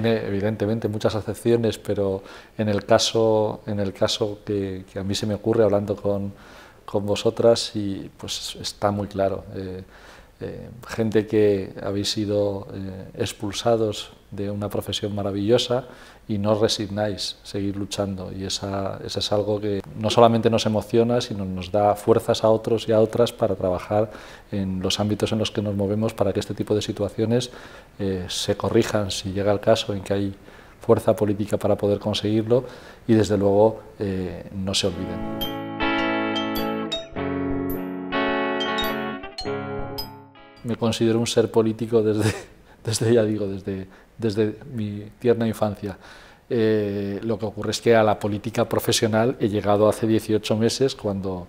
tiene evidentemente muchas excepciones, pero en el caso, en el caso que, a mí se me ocurre hablando con, con vosotras, y pues está muy claro. Eh, eh, gente que habéis sido eh, expulsados de una profesión maravillosa y no resignáis seguir luchando. Y esa, eso es algo que no solamente nos emociona, sino nos da fuerzas a otros y a otras para trabajar en los ámbitos en los que nos movemos para que este tipo de situaciones eh, se corrijan si llega el caso en que hay fuerza política para poder conseguirlo y desde luego no se olviden. Me considero un ser político desde, desde ya digo, desde, desde mi tierna infancia. Eh, lo que ocurre es que a la política profesional he llegado hace 18 meses cuando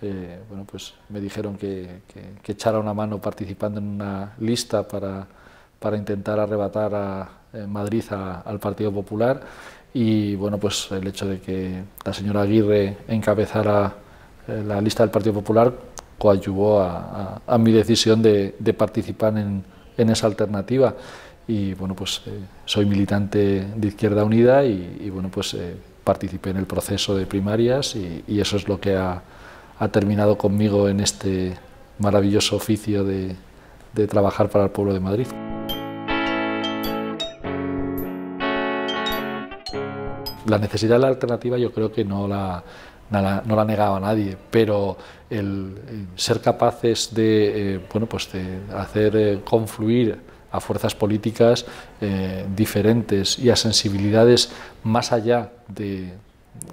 eh, bueno, pues me dijeron que, que, echara una mano participando en una lista para, para intentar arrebatar a Madrid al Partido Popular y bueno, pues el hecho de que la señora Aguirre encabezara eh, la lista del Partido Popular coadyuvó a, mi decisión de, participar en, esa alternativa. Y bueno, pues eh, soy militante de Izquierda Unida y, bueno, pues eh, participé en el proceso de primarias y, eso es lo que ha, ha, terminado conmigo en este maravilloso oficio de, de trabajar para el pueblo de Madrid. La necesidad de la alternativa yo creo que no la, no la, negaba nadie, pero el, ser capaces de, eh, bueno, pues de hacer eh, confluir a fuerzas políticas eh, diferentes y a sensibilidades más allá de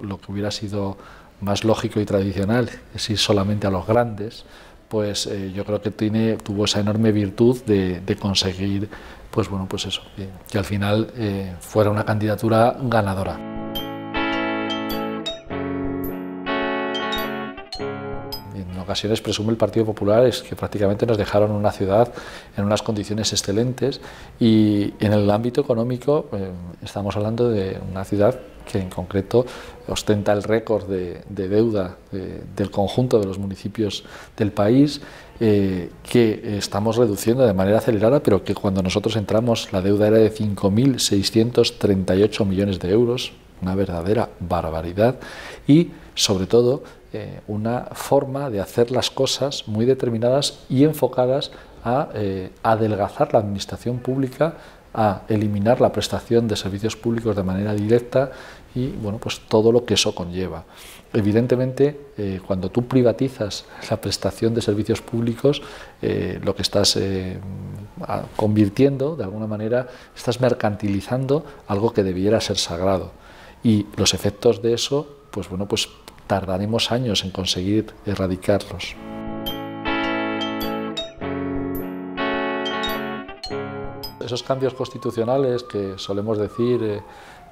lo que hubiera sido más lógico y tradicional, es ir solamente a los grandes, pues yo creo que tiene, tuvo esa enorme virtud de, de conseguir, pues bueno, pues eso, que al final fuera una candidatura ganadora. Ocasiones presume el Partido Popular es que prácticamente nos dejaron una ciudad en unas condiciones excelentes y en el ámbito económico eh, estamos hablando de una ciudad que en concreto ostenta el récord de, deuda del conjunto de los municipios del país, eh, que estamos reduciendo de manera acelerada, pero que cuando nosotros entramos la deuda era de 5.638 millones de euros, una verdadera barbaridad, y sobre todo eh, una forma de hacer las cosas muy determinadas y enfocadas a eh, adelgazar la administración pública, a eliminar la prestación de servicios públicos de manera directa y bueno, pues todo lo que eso conlleva. Evidentemente, eh, cuando tú privatizas la prestación de servicios públicos, lo que estás convirtiendo, de alguna manera, estás mercantilizando algo que debiera ser sagrado. Y los efectos de eso, pues bueno, pues tardaremos años en conseguir erradicarlos. Esos cambios constitucionales que solemos decir eh,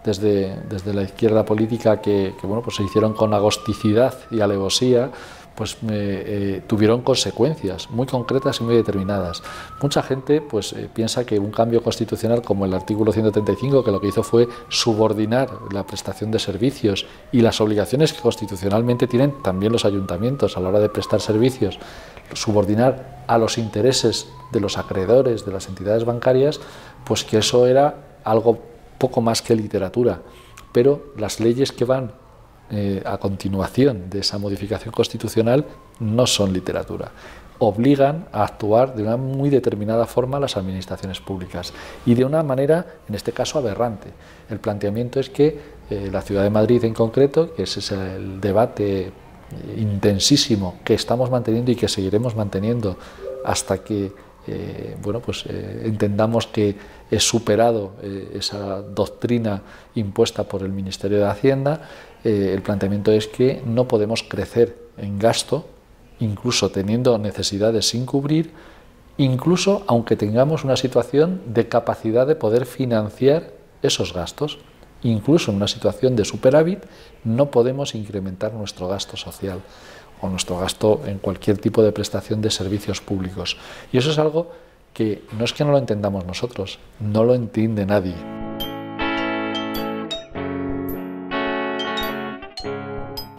desde, desde, la izquierda política que, bueno, pues se hicieron con agosticidad y alevosía, pues eh, tuvieron consecuencias muy concretas y muy determinadas. Mucha gente pues, eh, piensa que un cambio constitucional como el artículo 135, que lo que hizo fue subordinar la prestación de servicios y las obligaciones que constitucionalmente tienen también los ayuntamientos a la hora de prestar servicios, subordinar a los intereses de los acreedores de las entidades bancarias, pues que eso era algo poco más que literatura. Pero las leyes que van eh, a continuación de esa modificación constitucional no son literatura. Obligan a actuar de una muy determinada forma las administraciones públicas y de una manera, en este caso, aberrante. El planteamiento es que eh, la ciudad de Madrid en concreto, que ese es el debate intensísimo que estamos manteniendo y que seguiremos manteniendo hasta que eh, bueno, pues, entendamos que es superado esa doctrina impuesta por el Ministerio de Hacienda, eh, el planteamiento es que no podemos crecer en gasto, incluso teniendo necesidades sin cubrir, incluso aunque tengamos una situación de capacidad de poder financiar esos gastos. Incluso en una situación de superávit no podemos incrementar nuestro gasto social o nuestro gasto en cualquier tipo de prestación de servicios públicos. Y eso es algo que no es que no lo entendamos nosotros, no lo entiende nadie.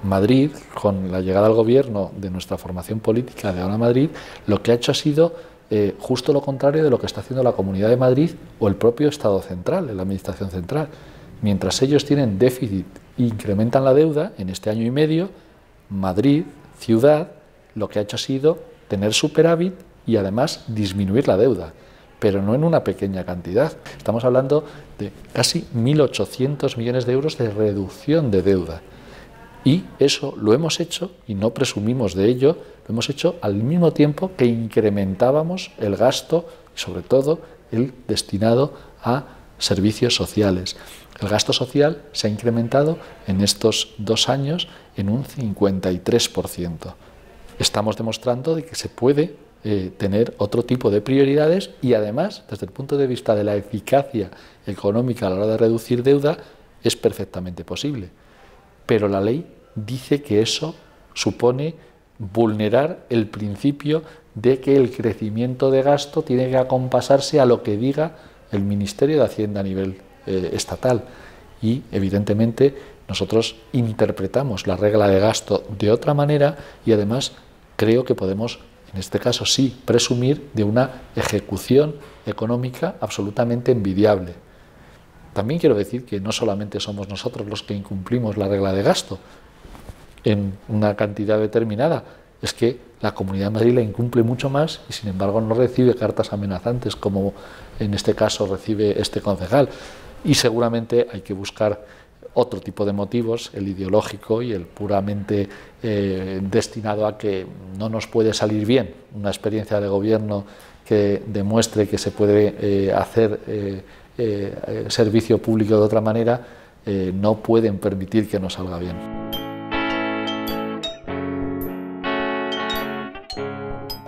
Madrid, con la llegada al gobierno de nuestra formación política de Ahora Madrid, lo que ha hecho ha sido eh, justo lo contrario de lo que está haciendo la Comunidad de Madrid o el propio Estado central, la Administración central. Mientras ellos tienen déficit e incrementan la deuda, en este año y medio, Madrid, ciudad, lo que ha hecho ha sido tener superávit y además disminuir la deuda, pero no en una pequeña cantidad. Estamos hablando de casi 1.800 millones de euros de reducción de deuda. Y eso lo hemos hecho, y no presumimos de ello, lo hemos hecho al mismo tiempo que incrementábamos el gasto, sobre todo el destinado a servicios sociales. El gasto social se ha incrementado en estos dos años en un 53%. Estamos demostrando de que se puede eh, tener otro tipo de prioridades y además, desde el punto de vista de la eficacia económica a la hora de reducir deuda, es perfectamente posible. Pero la ley dice que eso supone vulnerar el principio de que el crecimiento de gasto tiene que acompasarse a lo que diga el Ministerio de Hacienda a nivel eh, estatal. Y evidentemente nosotros interpretamos la regla de gasto de otra manera y además creo que podemos en este caso sí, presumir de una ejecución económica absolutamente envidiable. También quiero decir que no solamente somos nosotros los que incumplimos la regla de gasto en una cantidad determinada, es que la Comunidad la incumple mucho más y sin embargo no recibe cartas amenazantes como en este caso recibe este concejal. Y seguramente hay que buscar otro tipo de motivos, el ideológico y el puramente eh, destinado a que no nos puede salir bien una experiencia de gobierno que demuestre que se puede eh, hacer eh, servicio público de otra manera, no pueden permitir que nos salga bien.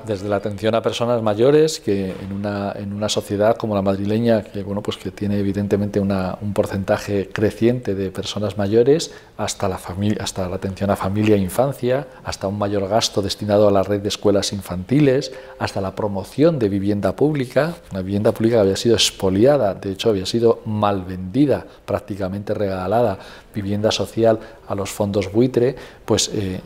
Desde la atención a personas mayores, que en una, en una sociedad como la madrileña, que, bueno, pues que tiene evidentemente un porcentaje creciente de personas mayores, hasta la, familia, hasta la atención a familia e infancia, hasta un mayor gasto destinado a la red de escuelas infantiles, hasta la promoción de vivienda pública, una vivienda pública que había sido expoliada, de hecho había sido mal vendida, prácticamente regalada, vivienda social a los fondos buitre, pues eh,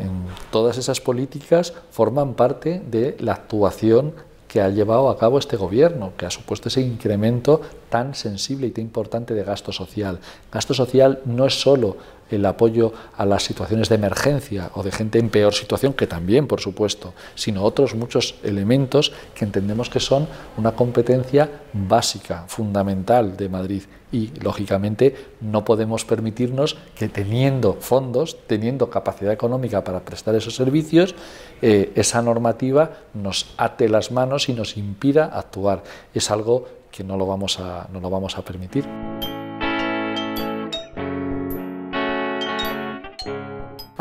todas esas políticas forman parte de la actuación que ha llevado a cabo este gobierno, que ha supuesto ese incremento tan sensible y tan importante de gasto social. Gasto social no es solo el apoyo a las situaciones de emergencia o de gente en peor situación, que también, por supuesto, sino otros muchos elementos que entendemos que son una competencia básica, fundamental de Madrid. Y, lógicamente, no podemos permitirnos que teniendo fondos, teniendo capacidad económica para prestar esos servicios, eh, esa normativa nos ate las manos y nos impida actuar. Es algo que no lo vamos a, no lo vamos a permitir.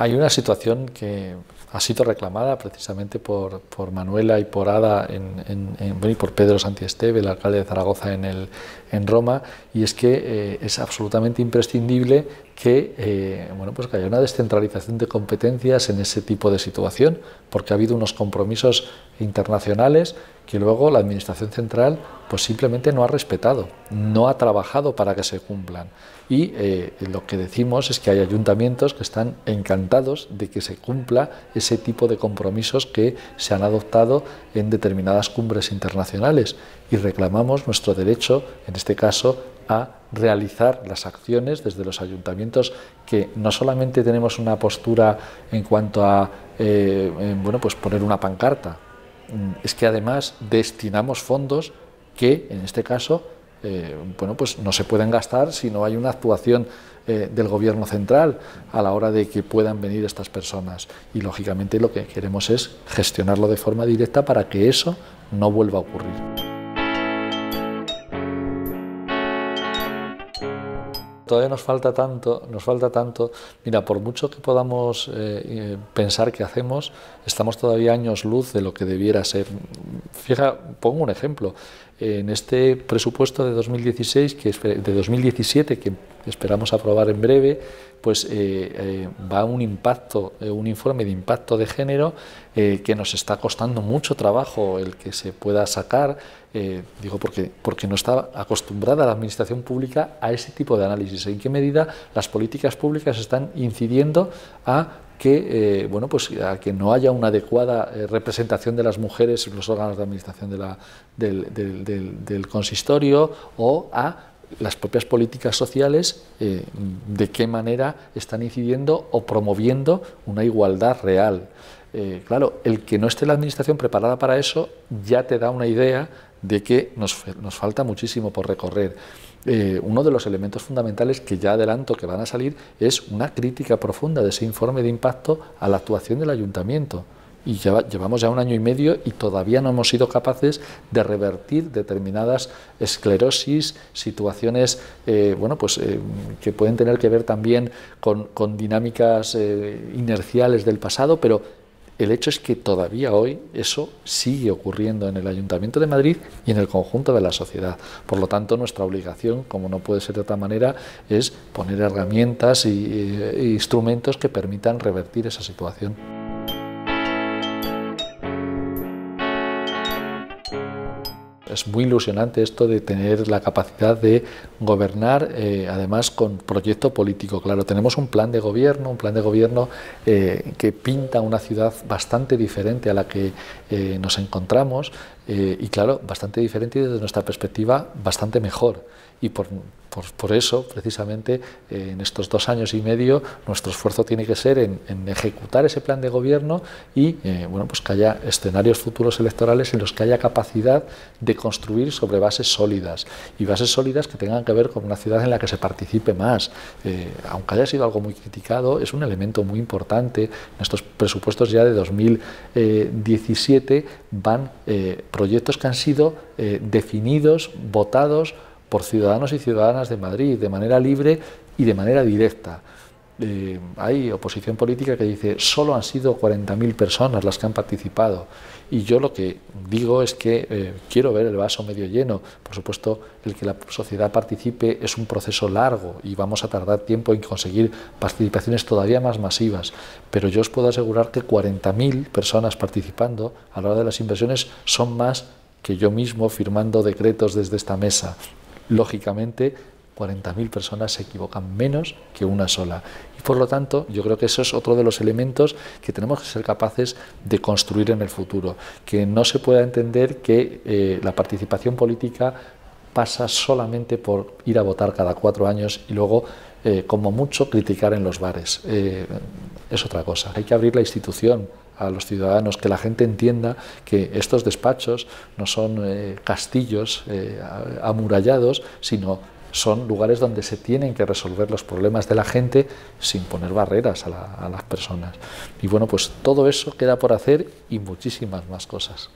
Hay una situación que ha sido reclamada precisamente por, por Manuela y por Ada en, y por Pedro Santiesteve, el alcalde de Zaragoza en, el, en Roma, y es que eh, es absolutamente imprescindible que, eh, bueno, pues que haya una descentralización de competencias en ese tipo de situación, porque ha habido unos compromisos internacionales que luego la Administración Central pues simplemente no ha respetado, no ha trabajado para que se cumplan. Y eh, lo que decimos es que hay ayuntamientos que están encantados de que se cumpla ese tipo de compromisos que se han adoptado en determinadas cumbres internacionales y reclamamos nuestro derecho, en este caso, a realizar las acciones desde los ayuntamientos que no solamente tenemos una postura en cuanto a eh, bueno, pues poner una pancarta, mm, es que además destinamos fondos que en este caso eh, bueno, pues no se pueden gastar si no hay una actuación eh, del gobierno central a la hora de que puedan venir estas personas. Y lógicamente lo que queremos es gestionarlo de forma directa para que eso no vuelva a ocurrir. Todavía nos falta tanto, nos falta tanto. Mira, por mucho que podamos eh, eh, pensar que hacemos, estamos todavía años luz de lo que debiera ser. Fija, pongo un ejemplo. En este presupuesto de 2016, que de 2017, que esperamos aprobar en breve, pues eh, va un impacto, un informe de impacto de género que nos está costando mucho trabajo el que se pueda sacar eh, digo porque, porque no está acostumbrada la administración pública a ese tipo de análisis. ¿En qué medida las políticas públicas están incidiendo a que, bueno, pues a que no haya una adecuada representación de las mujeres en los órganos de administración del, consistorio o a las propias políticas sociales de qué manera están incidiendo o promoviendo una igualdad real. Eh, claro, el que no esté la administración preparada para eso ya te da una idea de que nos, falta muchísimo por recorrer. Eh, uno de los elementos fundamentales que ya adelanto que van a salir es una crítica profunda de ese informe de impacto a la actuación del ayuntamiento. Y llevamos ya un año y medio y todavía no hemos sido capaces de revertir determinadas esclerosis, situaciones eh, bueno, pues, que pueden tener que ver también con, dinámicas inerciales del pasado, pero el hecho es que todavía hoy eso sigue ocurriendo en el Ayuntamiento de Madrid y en el conjunto de la sociedad. Por lo tanto, nuestra obligación, como no puede ser de otra manera, es poner herramientas e instrumentos que permitan revertir esa situación. Es muy ilusionante esto de tener la capacidad de gobernar, eh, además con proyecto político. Claro, tenemos un plan de gobierno, un plan de gobierno eh, que pinta una ciudad bastante diferente a la que eh, nos encontramos y, claro, bastante diferente y desde nuestra perspectiva bastante mejor. Y por, por, eso, precisamente, eh, en estos dos años y medio, nuestro esfuerzo tiene que ser en, ejecutar ese plan de gobierno y eh, bueno, pues que haya escenarios futuros electorales en los que haya capacidad de construir sobre bases sólidas y bases sólidas que tengan que ver con una ciudad en la que se participe más. Eh, aunque haya sido algo muy criticado, es un elemento muy importante. En estos presupuestos ya de 2017 van proyectos que han sido definidos, votados, por ciudadanos y ciudadanas de Madrid, de manera libre y de manera directa. Eh, hay oposición política que dice solo han sido 40.000 personas las que han participado y yo lo que digo es que eh, quiero ver el vaso medio lleno. Por supuesto el que la sociedad participe es un proceso largo y vamos a tardar tiempo en conseguir participaciones todavía más masivas. Pero yo os puedo asegurar que 40.000 personas participando a la hora de las inversiones son más que yo mismo firmando decretos desde esta mesa lógicamente 40.000 personas se equivocan menos que una sola. Y por lo tanto, yo creo que eso es otro de los elementos que tenemos que ser capaces de construir en el futuro. Que no se pueda entender que eh, la participación política pasa solamente por ir a votar cada cuatro años y luego, eh, como mucho, criticar en los bares. Eh, es otra cosa. Hay que abrir la institución a los ciudadanos, que la gente entienda que estos despachos no son eh, castillos eh, amurallados, sino son lugares donde se tienen que resolver los problemas de la gente sin poner barreras a, a las personas. Y bueno, pues todo eso queda por hacer y muchísimas más cosas.